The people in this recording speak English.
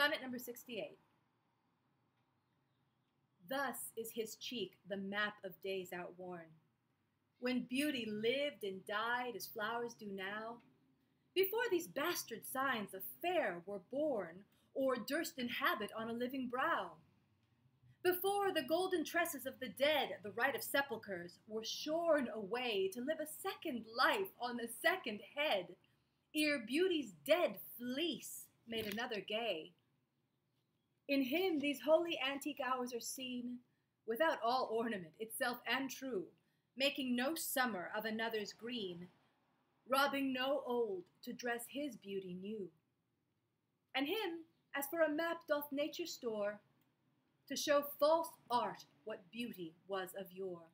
Sonnet number 68. Thus is his cheek the map of days outworn. When beauty lived and died as flowers do now, before these bastard signs of fair were born, or durst inhabit on a living brow, before the golden tresses of the dead, the rite of sepulchres, were shorn away to live a second life on the second head, ere beauty's dead fleece made another gay. In him these holy antique hours are seen, without all ornament, itself and true, making no summer of another's green, robbing no old to dress his beauty new. And him, as for a map doth nature store, to show false art what beauty was of yore.